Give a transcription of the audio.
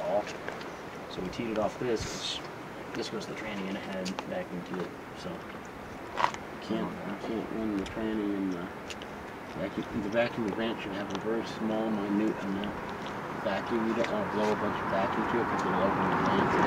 all. So we teed it off this, this goes to the tranny and ahead back into it. So can't I can't run the tranny in the vacuum. The vacuum vent should have a very small, minute amount of vacuum. You don't want to blow a bunch of vacuum to it because it'll open the vent.